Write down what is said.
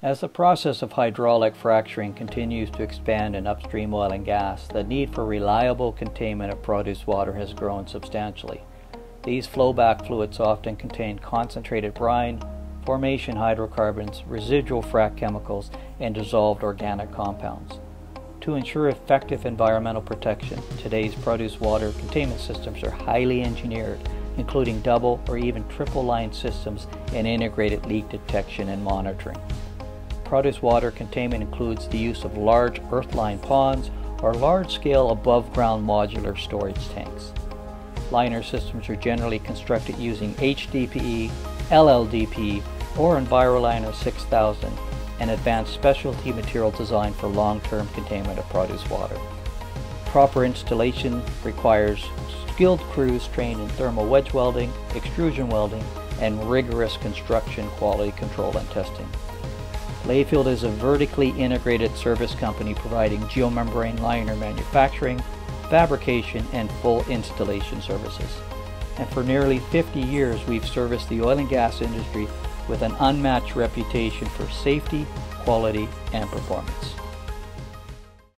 As the process of hydraulic fracturing continues to expand in upstream oil and gas, the need for reliable containment of produced water has grown substantially. These flowback fluids often contain concentrated brine, formation hydrocarbons, residual frac chemicals, and dissolved organic compounds. To ensure effective environmental protection, today's produced water containment systems are highly engineered, including double or even triple line systems and integrated leak detection and monitoring. Produced water containment includes the use of large earth-lined ponds or large-scale above-ground modular storage tanks. Liner systems are generally constructed using HDPE, LLDPE, or EnviroLiner 6000, an advanced specialty material designed for long-term containment of produced water. Proper installation requires skilled crews trained in thermal wedge welding, extrusion welding, and rigorous construction quality control and testing. Layfield is a vertically integrated service company providing geomembrane liner manufacturing, fabrication, and full installation services. And for nearly 50 years, we've serviced the oil and gas industry with an unmatched reputation for safety, quality, and performance.